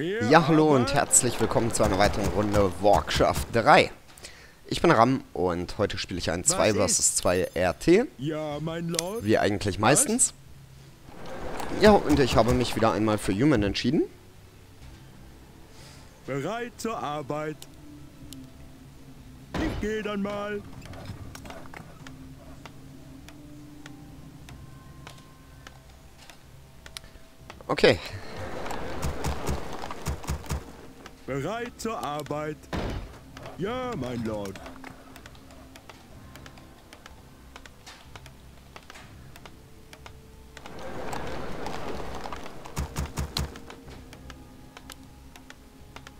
Ja, hallo und herzlich willkommen zu einer weiteren Runde Warcraft 3. Ich bin Ram und heute spiele ich ein 2 vs 2 RT. Ja, mein Lord. Wie eigentlich meistens. Ja, und ich habe mich wieder einmal für Human entschieden. Bereit zur Arbeit. Ich gehe dann mal. Okay, Bereit zur Arbeit. Ja, mein Lord.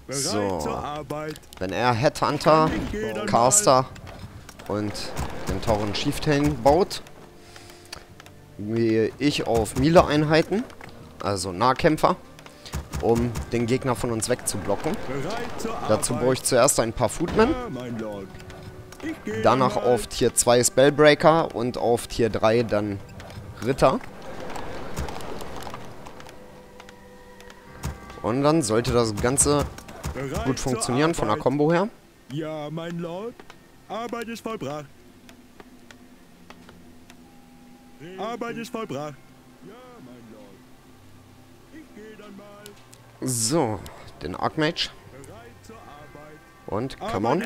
Bereit So. zur Arbeit. wenn er Headhunter, Caster und den Tauren Chieftain baut, gehe ich auf Miele-Einheiten, also Nahkämpfer, um den Gegner von uns wegzublocken. Dazu brauche ich zuerst ein paar gehe danach auf Tier 2 Spellbreaker und auf Tier 3 dann Ritter. Und dann sollte das Ganze gut funktionieren von der. Combo her. Ja, mein Lord. Arbeit ist vollbracht. Arbeit ist vollbracht. Ja, mein Lord. Ich gehe dann mal. So, den Archmage. Und, come on.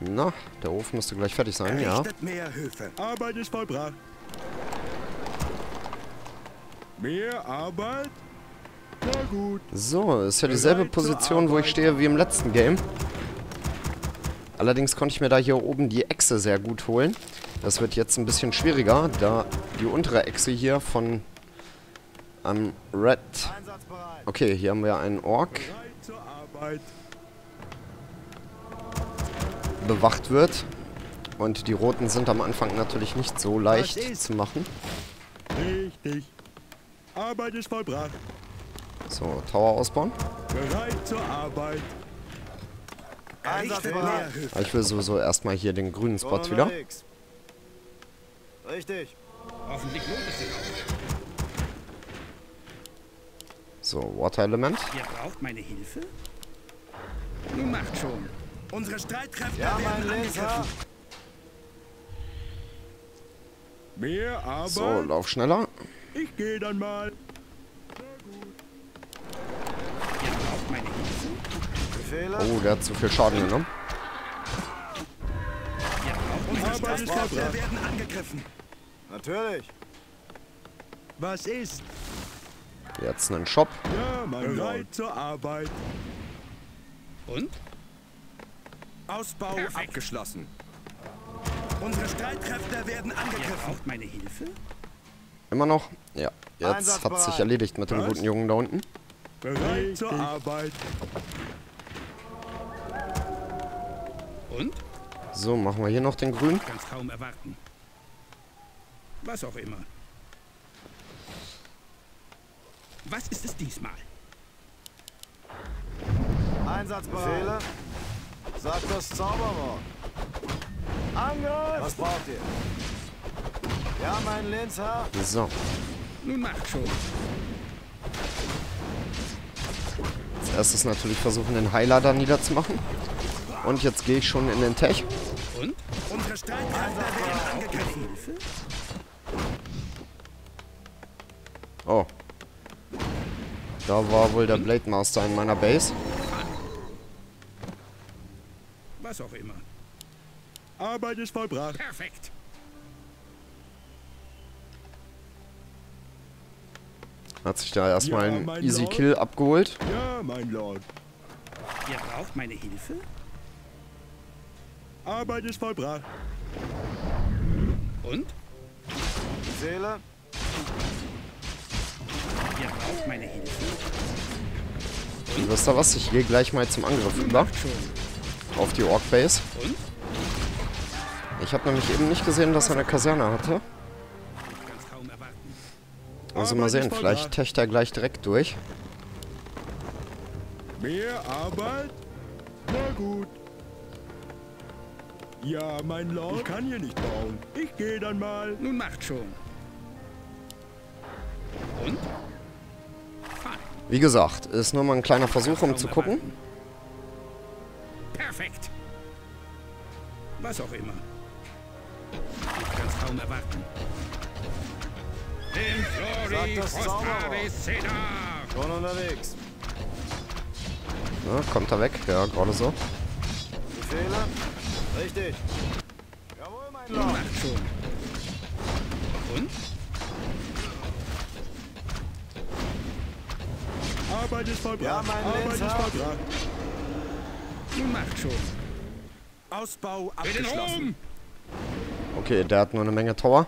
Na, der Hof müsste gleich fertig sein, ja. Arbeit ist vollbracht. Mehr Arbeit? Na gut. So, ist ja dieselbe Position, wo ich stehe wie im letzten Game. Allerdings konnte ich mir da hier oben die Echse sehr gut holen. Das wird jetzt ein bisschen schwieriger, da die untere Echse hier von ähm, Red... Okay, hier haben wir einen Ork bewacht wird. Und die Roten sind am Anfang natürlich nicht so leicht zu machen. Richtig. Arbeit ist vollbracht. So, Tower ausbauen. Bereit zur Arbeit. Ich will sowieso erstmal hier den grünen Spot wieder. Richtig. Hoffentlich lohnt es sich auch. So, Water Element. Ihr braucht meine Hilfe? Nun macht schon. Unsere Streitkräfte Ja, werden angegriffen. Mehr Arbeit. So, lauf schneller. Ich gehe dann mal. Ihr braucht meine Hilfe? Befehle? Oh, der hat zu viel Schaden genommen. Unsere Streitkräfte werden angegriffen. Natürlich. Was ist? Jetzt einen Shop. Ja, mein Bereit Lord. zur Arbeit. Und? Ausbau Perfekt. abgeschlossen. Unsere Streitkräfte werden Ihr angegriffen. braucht meine Hilfe? Immer noch? Ja. Jetzt hat sich erledigt mit dem Was? guten Jungen da unten. Bereit zur Arbeit. Und? So, machen wir hier noch den grünen. Kann's kaum erwarten. Was auch immer. Was ist es diesmal? Einsatzbereit. Befehle? Sagt das Zauberwort. Angriff! Was braucht ihr? Ja, mein Lenzherr. So, Nun macht schon. als erstes natürlich versuchen, den Heiler da niederzumachen. Und jetzt gehe ich schon in den Tech. Da war wohl der Blade Master in meiner Base. Was auch immer. Arbeit ist vollbracht. Perfekt. Hat sich da erstmal Ja, einen Easy Lord. Kill abgeholt. Ja, mein Lord. Ihr braucht meine Hilfe? Arbeit ist vollbracht. Und? Seele? Ihr braucht meine Hilfe? Und wisst ihr was? Ich gehe gleich mal zum Angriff über. Auf die Ork Base. Und? Ich habe nämlich eben nicht gesehen, dass er eine Kaserne hatte. Also mal sehen, vielleicht techt er gleich direkt durch. Mehr Arbeit? Na gut. Ja, mein Lord. Ich kann hier nicht bauen. Ich gehe dann mal. Nun macht schon. Und? Wie gesagt, ist nur mal ein kleiner Versuch, um zu gucken. Perfekt. Was auch immer. Ich kann's kaum erwarten. In Flori Cedar. Schon unterwegs. Ja, kommt er weg. Ja, gerade so. Befehle? Richtig. Jawohl, mein Lord. Macht schon. Und? Arbeit ist vollbracht. Ja, mein Arbeit Lenzer. ist vollbracht. Nun macht schon. Ausbau abgeschlossen. Okay, der hat nur eine Menge Tower.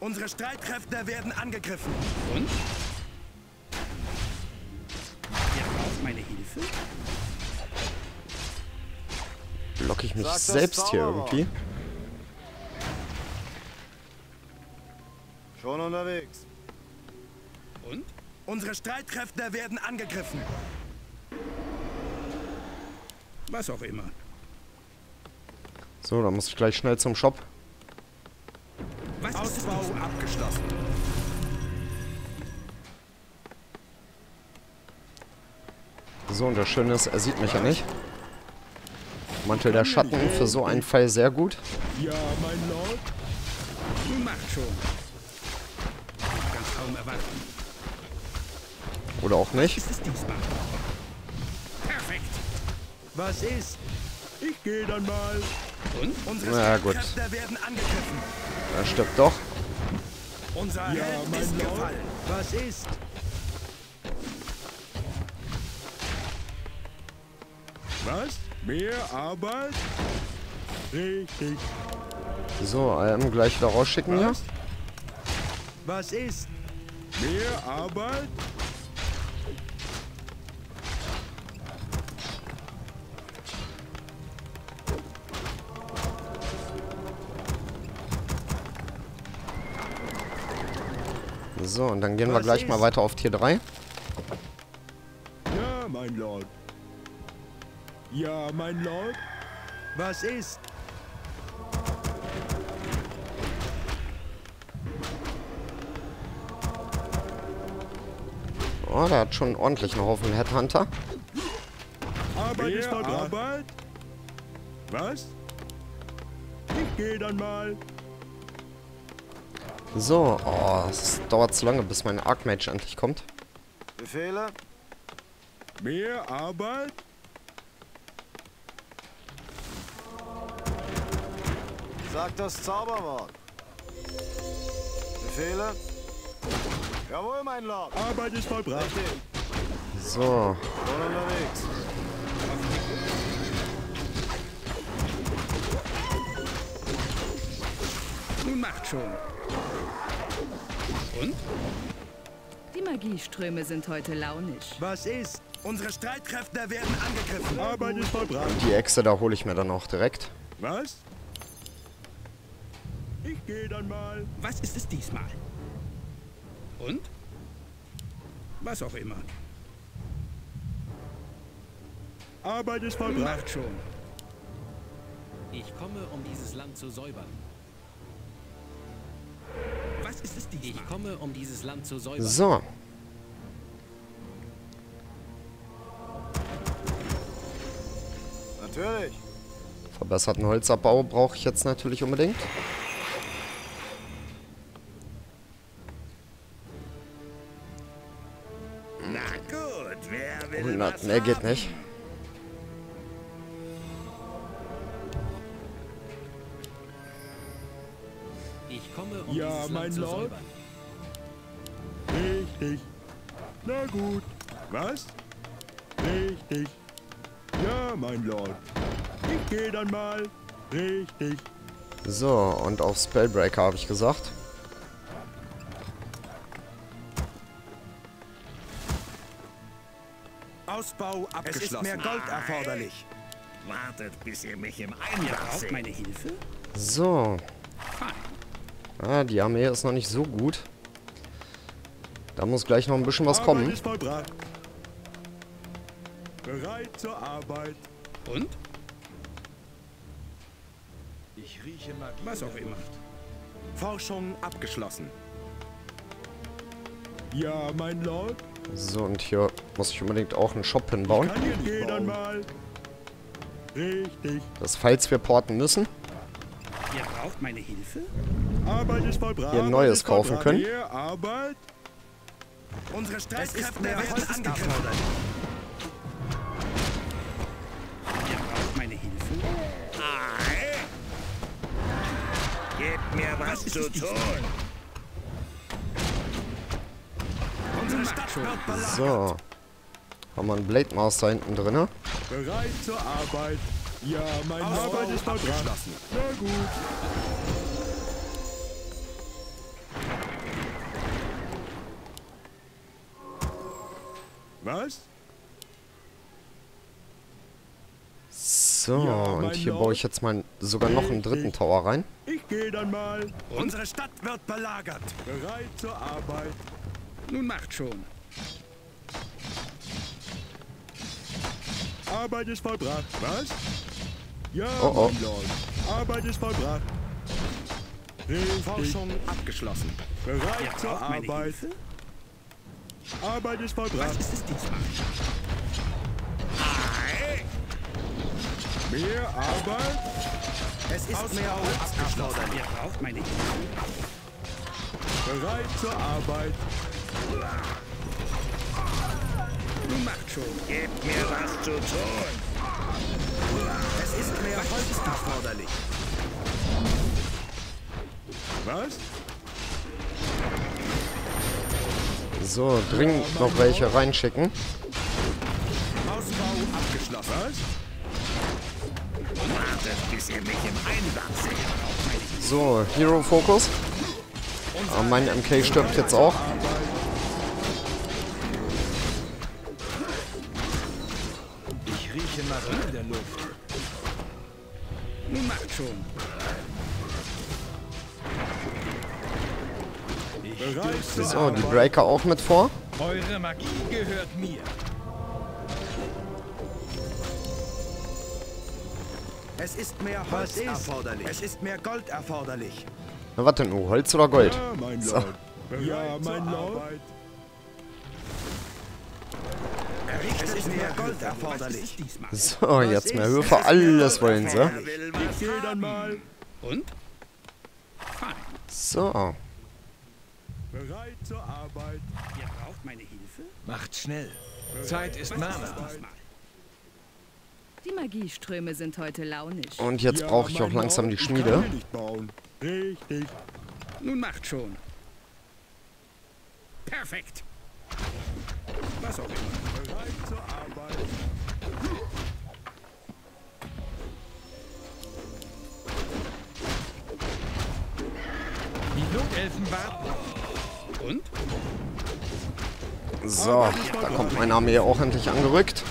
Unsere Streitkräfte werden angegriffen. Und? Ihr braucht meine Hilfe? Blocke ich mich Sag selbst hier irgendwie. Schon unterwegs. Und? Unsere Streitkräfte werden angegriffen. Was auch immer. So, dann muss ich gleich schnell zum Shop. Was Ausbau abgeschlossen. So, und das Schöne ist, er sieht mich ja nicht. Mantel der Schatten für so einen Fall sehr gut. Ja, mein Lord. Macht schon. Ich kann's kaum erwarten. Oder auch nicht. Ist es diesmal? Perfekt. Was ist? Ich gehe dann mal. Und? Unsere Na gut. Werden angegriffen. Er stirbt doch. Unser Ja, Held mein ist Lord. gefallen. Was ist? Was? Mehr Arbeit? Richtig. So, ähm, gleich wieder rausschicken hier. Was? Was ist? Mehr Arbeit? So, und dann gehen wir Was gleich mal ist? weiter auf Tier 3. Ja, mein Lord. Ja, mein Lord. Was ist? Oh, der hat schon einen ordentlichen Haufen Headhunter. Arbeit ist. Arbeit? Was? Ich gehe dann mal. So, oh, es dauert zu lange, bis mein Archmage endlich kommt. Befehle? Mehr Arbeit? Sag das Zauberwort. Befehle? Jawohl, mein Lord. Arbeit ist vollbracht. So, Schon unterwegs. Nun macht schon. Und? Die Magieströme sind heute launisch. Was ist? Unsere Streitkräfte werden angegriffen. Arbeit ist vollbracht. die Echse, da hole ich mir dann auch direkt. Was? Ich gehe dann mal. Was ist es diesmal? Und? Was auch immer. Arbeit ist vollbracht. macht schon. Ich komme, um dieses Land zu säubern. Was ist es diesmal? Ich komme, um dieses Land zu säubern. So, Natürlich. verbesserten Holzabbau brauche ich jetzt natürlich unbedingt. Na gut, wer will 100, was mehr geht haben? nicht. Ich komme, um Ja, dieses mein Land zu Lord. säubern. Richtig. Na gut. Was? Richtig. Ja, mein Lord. Ich gehe dann mal. Richtig. So, und auf Spellbreaker habe ich gesagt. Ausbau Es abgeschlossen. ist mehr Gold erforderlich. Wartet, bis ihr mich im braucht seht. meine Hilfe? So. Ah, die Armee ist noch nicht so gut. Da muss gleich noch ein bisschen was kommen. Bereit zur Arbeit. Und? Ich rieche Magie. Was auch immer. Forschung abgeschlossen. Ja, mein Lord. So, und hier muss ich unbedingt auch einen Shop hinbauen. Kann ich dann mal. Richtig. Das falls wir porten müssen. Ihr braucht meine Hilfe? Arbeit ist vollbracht. Hier ein neues kaufen Arbeit. Unsere Streitkräfte werden angegriffen. Ihr braucht meine Hilfe? Ei. Gebt mir was zu tun. Unsere Stadt wird belagert. So. Haben wir einen Blade Master hinten drin. ne? Bereit zur Arbeit. Ja, meine Arbeit ist vollbracht. abgeschlossen. Na gut. Was? So, Ja, und hier Lord. baue ich jetzt mal sogar noch einen dritten Tower rein. Ich gehe dann mal. Unsere Stadt wird belagert. Bereit zur Arbeit. Nun macht schon. Arbeit ist vollbracht. Was? Ja, Oh, oh. mein Lord. Arbeit ist vollbracht. Forschung abgeschlossen. Bereit Ihr zur Arbeit. Arbeit ist Was vollbracht. ist es diesmal? Mehr Arbeit. Es ist mehr Holz erforderlich. Ihr braucht meine Hilfe? Bereit zur Arbeit. Nun macht schon. Gebt mir was zu tun. Es ist mehr Holz erforderlich. Was? So, dringend noch welche reinschicken. Ausbau abgeschlossen. Was? Wartet, bis ihr mich im Einsatz seht. So, Hero Focus. Ah, mein MK stirbt jetzt auch. Ich rieche Magie in der Luft. Nun macht schon. So, die Breaker auch mit vor. Eure Magie gehört mir. Es ist mehr Holz erforderlich. Es ist mehr Gold erforderlich. Na, was denn, nur Holz oder Gold? Ja, mein So. Lord. Ja, mein Lord. Es ist mehr Gold erforderlich. So, jetzt mehr Höhe für alles wollen sie. Wer Bereit zur Arbeit. Ihr braucht meine Hilfe? Macht schnell. Zeit ist Mana. Die Magieströme sind heute launisch. und jetzt Ja, brauche ich auch langsam die Schmiede. Richtig. Nun macht schon. Perfekt. Was auch immer. Bereit zur Arbeit. Die Notelfen warten. Und? So, da kommt meine Armee auch endlich angerückt.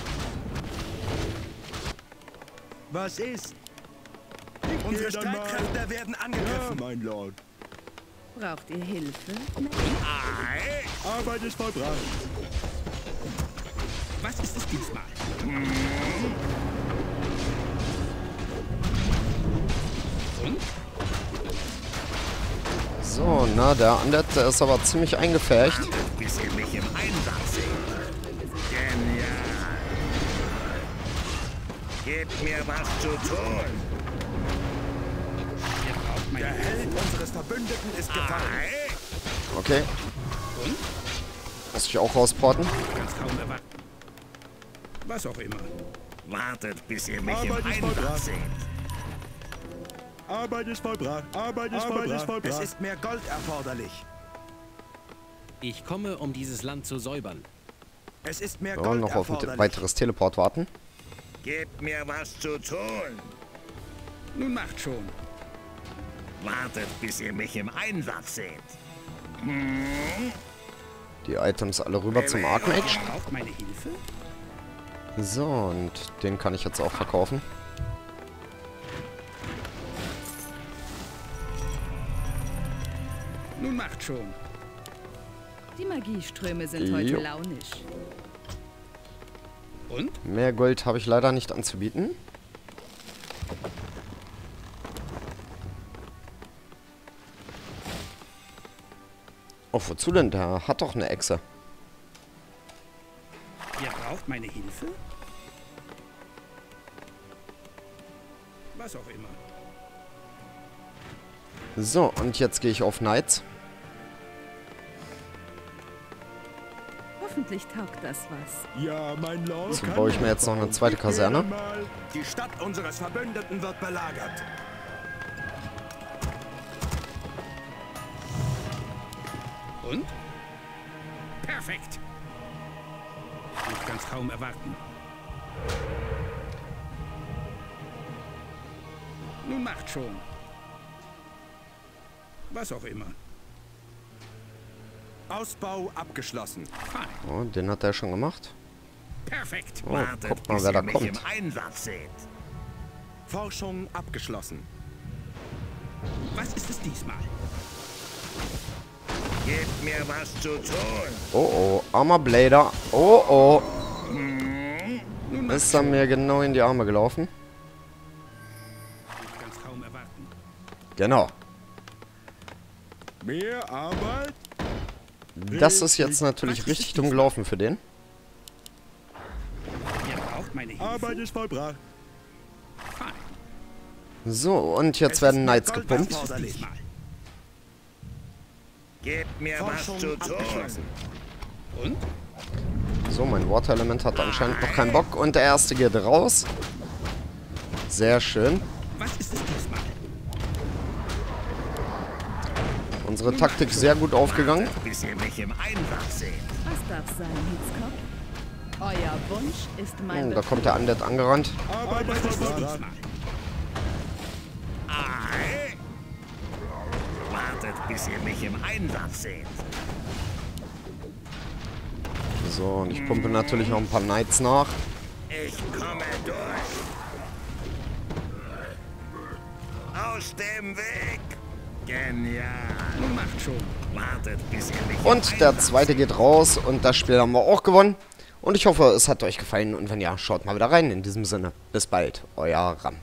Was ist? Ich Unsere. Streitkräfte werden Ja, angegriffen. mein Lord. Braucht ihr Hilfe? Ei. Arbeit ist vollbracht. Was ist es diesmal? Und? So, na, der Undead, der ist aber ziemlich eingefärcht. Wartet, bis ihr mich im Einsatz seht. Genial. Gebt mir was zu tun. Ihr braucht meine Der? Held unseres Verbündeten ist gefallen. Okay, Und? muss ich auch rausporten. Was auch immer. Wartet, bis ihr mich Arbeit im Einsatz seht. Arbeit ist vollbracht. Arbeit ist Es vollbracht. ist mehr Gold erforderlich. Ich komme, um dieses Land zu säubern. Es ist mehr So, Gold noch auf ein erforderlich. weiteres Teleport warten. Gebt mir was zu tun. Nun macht schon. Wartet, bis ihr mich im Einsatz seht. Die Items alle rüber zum Archmage. Ihr braucht meine Hilfe? So, und den kann ich jetzt auch verkaufen. Nun macht schon. Die Magieströme sind Jo. heute launisch. Und? Mehr Gold habe ich leider nicht anzubieten. Oh, wozu denn? Der hat doch eine Echse. Ihr braucht meine Hilfe? Was auch immer. So, und jetzt gehe ich auf Knights. Hoffentlich taugt das was. Ja, mein Lord. So baue ich mir jetzt noch eine zweite Kaserne. Die Stadt unseres Verbündeten wird belagert. Und? Perfekt. Ich kann's kaum erwarten. Nun macht schon. Was auch immer. Ausbau abgeschlossen. Oh, den hat er schon gemacht. Perfekt. Oh, guck mal, wer da kommt. Forschung abgeschlossen. Was ist es diesmal? Gebt mir was zu tun. Oh, oh. Armer Blader. Oh, oh. Macht Ist er mir genau in die Arme gelaufen. Kaum erwarten. Genau. Mehr Arbeit? Das ist jetzt natürlich richtig dumm gelaufen für den. Arbeit ist vollbracht. So, und jetzt werden Knights gepumpt. Gebt mir was zu tun. Und? So, mein Water-Element hat anscheinend noch keinen Bock. Und der erste geht raus. Sehr schön. Was ist es diesmal? Unsere Taktik sehr gut aufgegangen. Bis ihr mich im Einsatz seht. Was darf sein, Hitzkopf? Euer Wunsch ist mein Hm, da kommt der Undead angerannt. Wartet, bis ihr mich im Einsatz seht. So, und ich pumpe natürlich noch ein paar Knights nach. Ich komme durch. Aus dem Weg. Genial. Und der zweite geht raus und das Spiel haben wir auch gewonnen. Und ich hoffe, es hat euch gefallen und wenn ja, schaut mal wieder rein. In diesem Sinne, bis bald, euer Ram.